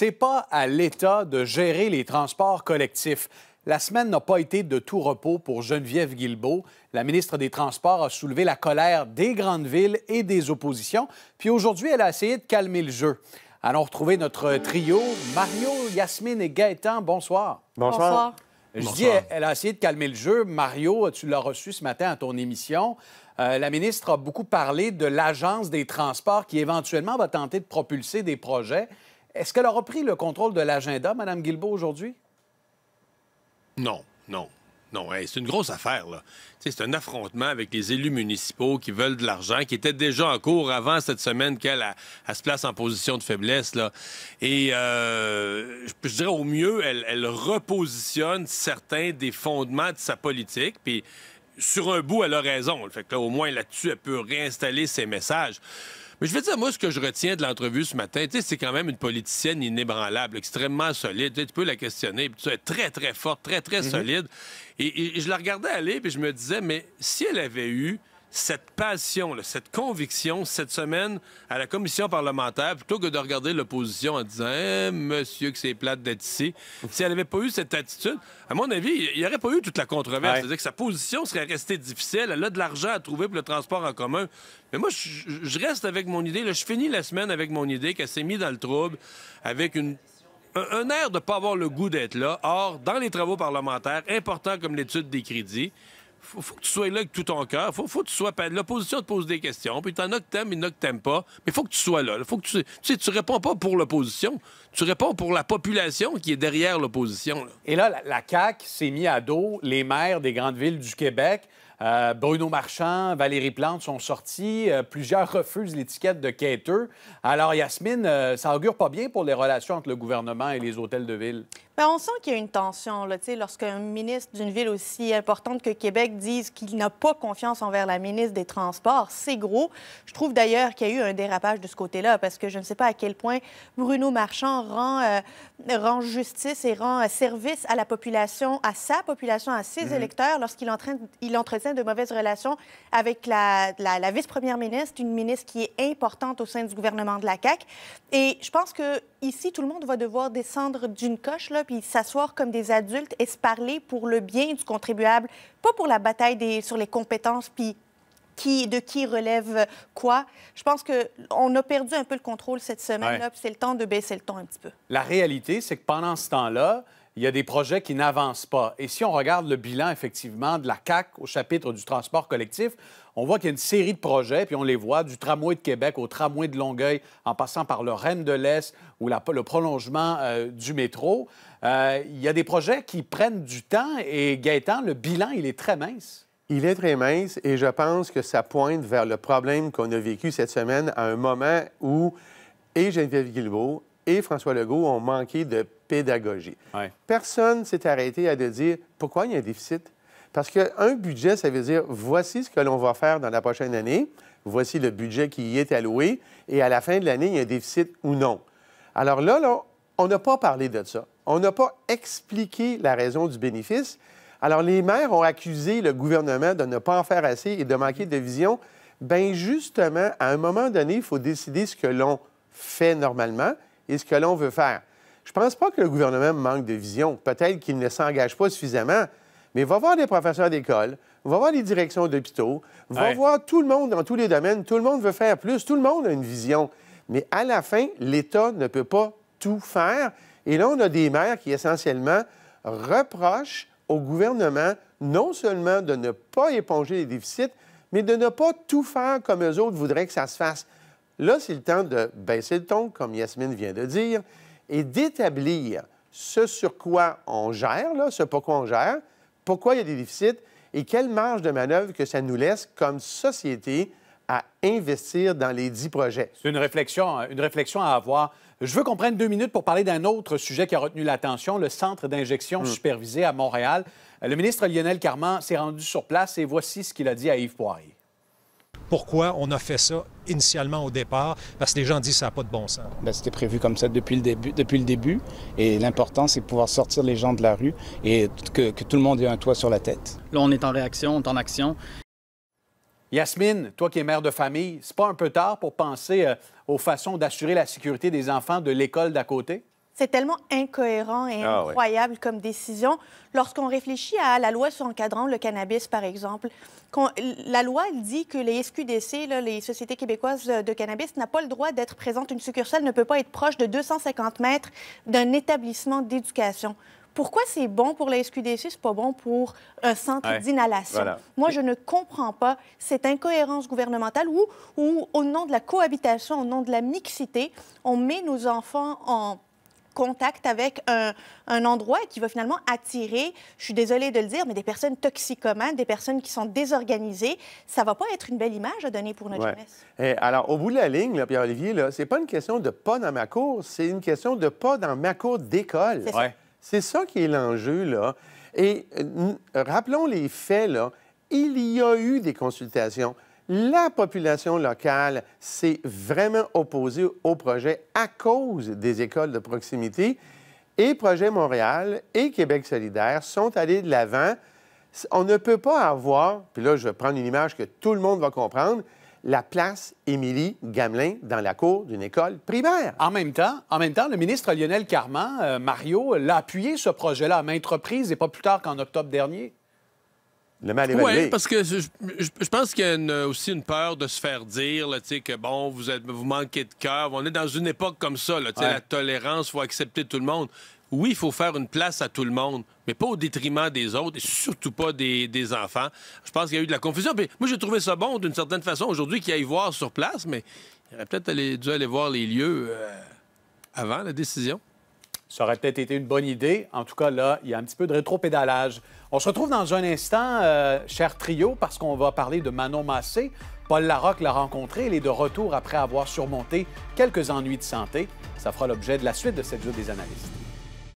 C'est pas à l'État de gérer les transports collectifs. La semaine n'a pas été de tout repos pour Geneviève Guilbeault. La ministre des Transports a soulevé la colère des grandes villes et des oppositions. Puis aujourd'hui, elle a essayé de calmer le jeu. Allons retrouver notre trio, Mario, Yasmine et Gaëtan. Bonsoir. Bonsoir. Je dis, elle a essayé de calmer le jeu. Mario, tu l'as reçu ce matin à ton émission. Euh, la ministre a beaucoup parlé de l'Agence des transports qui éventuellement va tenter de propulser des projets. Est-ce qu'elle aura pris le contrôle de l'agenda, Mme Guilbeault, aujourd'hui? Non, non. Non, c'est une grosse affaire, là. C'est un affrontement avec les élus municipaux qui veulent de l'argent, qui était déjà en cours avant cette semaine qu'elle se place en position de faiblesse. Et euh, je, dirais au mieux, elle, repositionne certains des fondements de sa politique. Puis sur un bout, elle a raison. Au moins là-dessus, elle peut réinstaller ses messages. Mais je veux dire, moi, ce que je retiens de l'entrevue ce matin, c'est quand même une politicienne inébranlable, extrêmement solide. tu peux la questionner. Tu es très, très forte, très, très mhm. solide. Et, et, je la regardais aller, puis je me disais, mais si elle avait eu cette passion, cette conviction cette semaine à la commission parlementaire, plutôt que de regarder l'opposition en disant eh, Monsieur, que c'est plate d'être ici. Si elle n'avait pas eu cette attitude, à mon avis, il n'y aurait pas eu toute la controverse. C'est-à-dire que sa position serait restée difficile. Elle a de l'argent à trouver pour le transport en commun. Mais moi, je, reste avec mon idée. je finis la semaine avec mon idée qu'elle s'est mise dans le trouble avec une un, air de ne pas avoir le goût d'être là. Or, dans les travaux parlementaires, importants comme l'étude des crédits, faut, faut que tu sois là avec tout ton cœur. Faut, faut que tu sois. L'opposition te pose des questions, puis t'en as que t'aimes, il y en a que t'aimes pas. Mais faut que tu sois là. Faut que tu, tu sais, tu réponds pas pour l'opposition. Tu réponds pour la population qui est derrière l'opposition. Et là, la, la CAQ s'est mis à dos les maires des grandes villes du Québec. Euh, Bruno Marchand, Valérie Plante sont sortis. Euh, plusieurs refusent l'étiquette de quêteux. Alors, Yasmine, euh, ça augure pas bien pour les relations entre le gouvernement et les hôtels de ville. Bien, on sent qu'il y a une tension là, lorsqu'un ministre d'une ville aussi importante que Québec dise qu'il n'a pas confiance envers la ministre des Transports. C'est gros. Je trouve d'ailleurs qu'il y a eu un dérapage de ce côté-là parce que je ne sais pas à quel point Bruno Marchand rend, rend justice et rend service à la population, à sa population, à ses mhm. électeurs lorsqu'il entretient de mauvaises relations avec la, vice-première ministre, une ministre qui est importante au sein du gouvernement de la CAQ. Et je pense que ici, tout le monde va devoir descendre d'une coche, là, puis s'asseoir comme des adultes et se parler pour le bien du contribuable, pas pour la bataille des, sur les compétences, puis qui, de qui relève quoi. Je pense qu'on a perdu un peu le contrôle cette semaine-là, puis c'est le temps de baisser le ton un petit peu. La réalité, c'est que pendant ce temps-là, il y a des projets qui n'avancent pas. Et si on regarde le bilan, effectivement, de la CAC au chapitre du transport collectif, on voit qu'il y a une série de projets, puis on les voit, du tramway de Québec au tramway de Longueuil, en passant par le Rennes de l'Est ou le prolongement euh, du métro. Euh, il y a des projets qui prennent du temps et Gaëtan, le bilan, il est très mince. Il est très mince et je pense que ça pointe vers le problème qu'on a vécu cette semaine à un moment où et Geneviève Guilbeault et François Legault ont manqué de pédagogie. Personne s'est arrêté à de dire pourquoi il y a un déficit? Parce qu'un budget, ça veut dire voici ce que l'on va faire dans la prochaine année, voici le budget qui y est alloué, et à la fin de l'année, il y a un déficit ou non. Alors là, là on n'a pas parlé de ça. On n'a pas expliqué la raison du bénéfice. Alors les maires ont accusé le gouvernement de ne pas en faire assez et de manquer de vision. Bien justement, à un moment donné, il faut décider ce que l'on fait normalement et ce que l'on veut faire. Je ne pense pas que le gouvernement manque de vision. Peut-être qu'il ne s'engage pas suffisamment, mais va voir des professeurs d'école, va voir les directions d'hôpitaux, va voir tout le monde dans tous les domaines. Tout le monde veut faire plus, tout le monde a une vision. Mais à la fin, l'État ne peut pas tout faire. Et là, on a des maires qui essentiellement reprochent au gouvernement non seulement de ne pas éponger les déficits, mais de ne pas tout faire comme eux autres voudraient que ça se fasse. Là, c'est le temps de baisser le ton, comme Yasmine vient de dire, et d'établir ce sur quoi on gère, ce pourquoi on gère, pourquoi il y a des déficits et quelle marge de manœuvre que ça nous laisse comme société à investir dans les dix projets. C'est une réflexion, une réflexion à avoir. Je veux qu'on prenne deux minutes pour parler d'un autre sujet qui a retenu l'attention, le centre d'injection hmm. supervisé à Montréal. Le ministre Lionel Carman s'est rendu sur place et voici ce qu'il a dit à Yves Poirier pourquoi on a fait ça initialement au départ, parce que les gens disent que ça n'a pas de bon sens. Bien, c'était prévu comme ça depuis le début. Depuis le début et l'important, c'est de pouvoir sortir les gens de la rue et que, tout le monde ait un toit sur la tête. Là, on est en réaction, on est en action. Yasmine, toi qui es mère de famille, c'est pas un peu tard pour penser euh, aux façons d'assurer la sécurité des enfants de l'école d'à côté? C'est tellement incohérent et Ah incroyable comme décision. Lorsqu'on réfléchit à la loi sur encadrant le cannabis, par exemple, la loi dit que les SQDC, là, les Sociétés québécoises de cannabis, n'a pas le droit d'être présente. Une succursale ne peut pas être proche de 250 mètres d'un établissement d'éducation. Pourquoi c'est bon pour la SQDC, c'est pas bon pour un centre Ouais. d'inhalation? Voilà. Moi, je ne comprends pas cette incohérence gouvernementale où, où, au nom de la cohabitation, au nom de la mixité, on met nos enfants en contact avec un, un endroit qui va finalement attirer, je suis désolée de le dire, mais des personnes toxicomanes, des personnes qui sont désorganisées. Ça va pas être une belle image à donner pour notre Ouais. jeunesse. Eh, alors, au bout de la ligne, Pierre-Olivier, c'est pas une question de pas dans ma cour, c'est une question de pas dans ma cour d'école. Ouais. C'est ça qui est l'enjeu, là. Et euh, rappelons les faits, là. Il y a eu des consultations. La population locale s'est vraiment opposée au projet à cause des écoles de proximité. Et Projet Montréal et Québec solidaire sont allés de l'avant. On ne peut pas avoir, puis là, je vais prendre une image que tout le monde va comprendre, la place Émilie Gamelin dans la cour d'une école primaire. En même temps, en même temps, le ministre Lionel Carman, euh, Mario, l'a appuyé ce projet-là à maintes reprises et pas plus tard qu'en octobre dernier. Le mal évalué. Oui, parce que je, je- je pense qu'il y a une- aussi une peur de se faire dire là, tu sais, que bon, vous, êtes, vous manquez de cœur. On est dans une époque comme ça, là, Ouais. la tolérance, il faut accepter tout le monde. Oui, il faut faire une place à tout le monde, mais pas au détriment des autres et surtout pas des, enfants. Je pense qu'il y a eu de la confusion. Puis moi, j'ai trouvé ça bon d'une certaine façon aujourd'hui qu'il aille voir sur place, mais il aurait peut-être dû aller voir les lieux euh, avant la décision. Ça aurait peut-être été une bonne idée. En tout cas, là, il y a un petit peu de rétro-pédalage. On se retrouve dans un instant, euh, cher trio, parce qu'on va parler de Manon Massé. Paul Larocque l'a rencontré. Elle est de retour après avoir surmonté quelques ennuis de santé. Ça fera l'objet de la suite de cette joute des analystes.